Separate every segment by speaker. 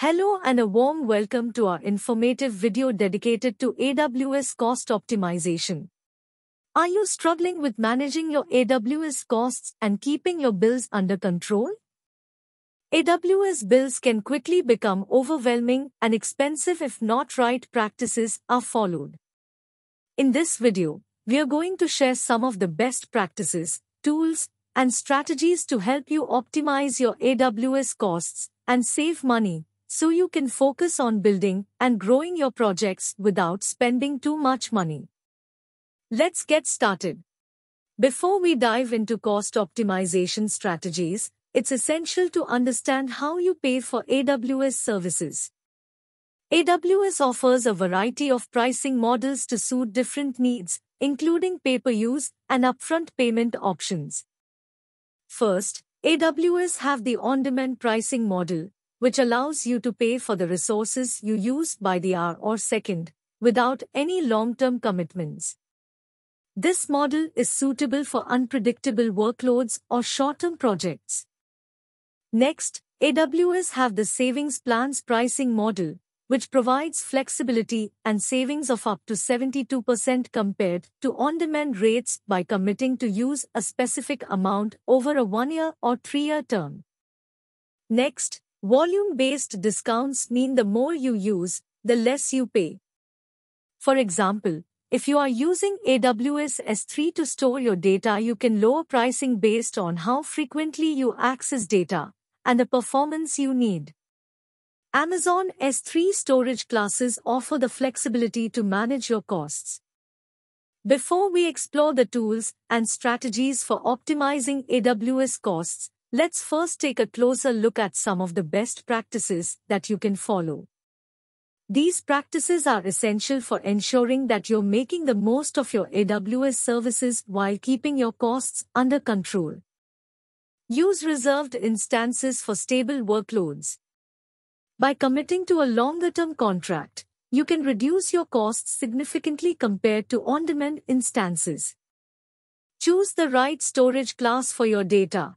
Speaker 1: Hello and a warm welcome to our informative video dedicated to AWS cost optimization. Are you struggling with managing your AWS costs and keeping your bills under control? AWS bills can quickly become overwhelming and expensive if not right practices are followed. In this video, we are going to share some of the best practices, tools, and strategies to help you optimize your AWS costs and save money so you can focus on building and growing your projects without spending too much money. Let's get started. Before we dive into cost optimization strategies, it's essential to understand how you pay for AWS services. AWS offers a variety of pricing models to suit different needs, including pay-per-use and upfront payment options. First, AWS have the on-demand pricing model, which allows you to pay for the resources you use by the hour or second, without any long-term commitments. This model is suitable for unpredictable workloads or short-term projects. Next, AWS have the savings plans pricing model, which provides flexibility and savings of up to 72% compared to on-demand rates by committing to use a specific amount over a one-year or three-year term. Next, Volume-based discounts mean the more you use, the less you pay. For example, if you are using AWS S3 to store your data, you can lower pricing based on how frequently you access data and the performance you need. Amazon S3 storage classes offer the flexibility to manage your costs. Before we explore the tools and strategies for optimizing AWS costs, Let's first take a closer look at some of the best practices that you can follow. These practices are essential for ensuring that you're making the most of your AWS services while keeping your costs under control. Use reserved instances for stable workloads. By committing to a longer-term contract, you can reduce your costs significantly compared to on-demand instances. Choose the right storage class for your data.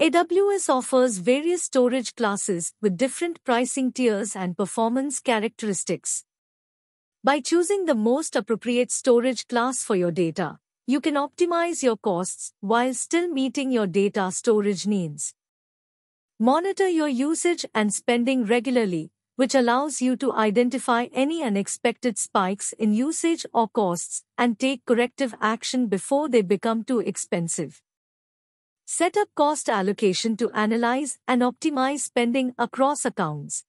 Speaker 1: AWS offers various storage classes with different pricing tiers and performance characteristics. By choosing the most appropriate storage class for your data, you can optimize your costs while still meeting your data storage needs. Monitor your usage and spending regularly, which allows you to identify any unexpected spikes in usage or costs and take corrective action before they become too expensive. Set up cost allocation to analyze and optimize spending across accounts.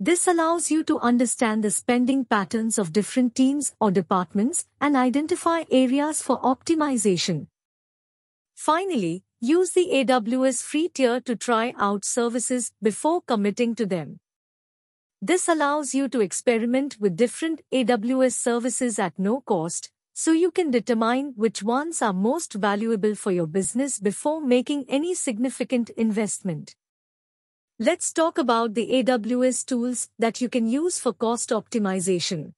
Speaker 1: This allows you to understand the spending patterns of different teams or departments and identify areas for optimization. Finally, use the AWS free tier to try out services before committing to them. This allows you to experiment with different AWS services at no cost so you can determine which ones are most valuable for your business before making any significant investment. Let's talk about the AWS tools that you can use for cost optimization.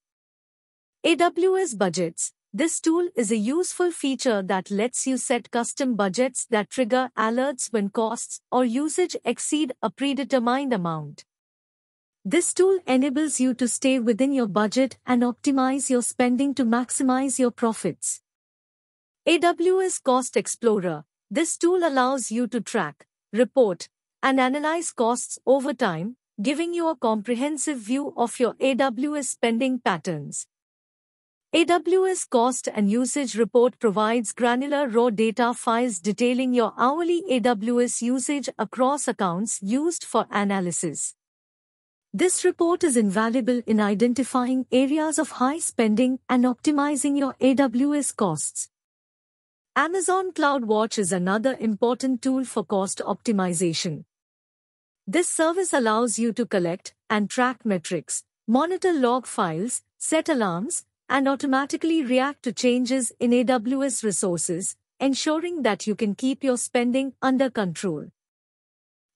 Speaker 1: AWS Budgets. This tool is a useful feature that lets you set custom budgets that trigger alerts when costs or usage exceed a predetermined amount. This tool enables you to stay within your budget and optimize your spending to maximize your profits. AWS Cost Explorer. This tool allows you to track, report, and analyze costs over time, giving you a comprehensive view of your AWS spending patterns. AWS Cost and Usage Report provides granular raw data files detailing your hourly AWS usage across accounts used for analysis. This report is invaluable in identifying areas of high spending and optimizing your AWS costs. Amazon CloudWatch is another important tool for cost optimization. This service allows you to collect and track metrics, monitor log files, set alarms, and automatically react to changes in AWS resources, ensuring that you can keep your spending under control.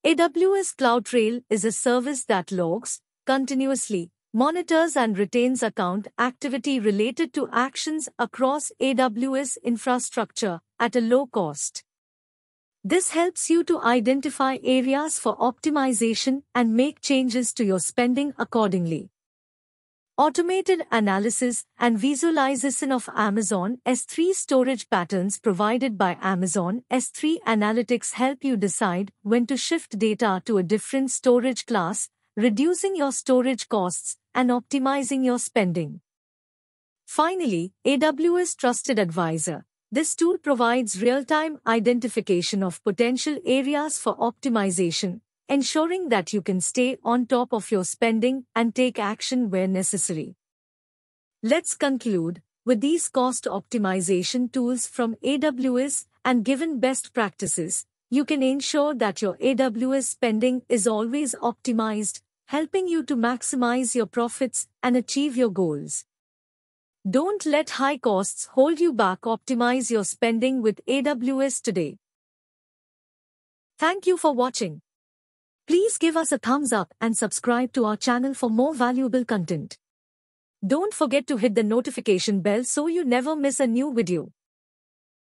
Speaker 1: AWS CloudTrail is a service that logs, continuously, monitors and retains account activity related to actions across AWS infrastructure at a low cost. This helps you to identify areas for optimization and make changes to your spending accordingly. Automated analysis and visualization of Amazon S3 storage patterns provided by Amazon S3 Analytics help you decide when to shift data to a different storage class, reducing your storage costs and optimizing your spending. Finally, AWS Trusted Advisor. This tool provides real-time identification of potential areas for optimization, ensuring that you can stay on top of your spending and take action where necessary. Let's conclude with these cost optimization tools from AWS and given best practices, you can ensure that your AWS spending is always optimized, helping you to maximize your profits and achieve your goals. Don't let high costs hold you back. Optimize your spending with AWS today. Thank you for watching. Please give us a thumbs up and subscribe to our channel for more valuable content. Don't forget to hit the notification bell so you never miss a new video.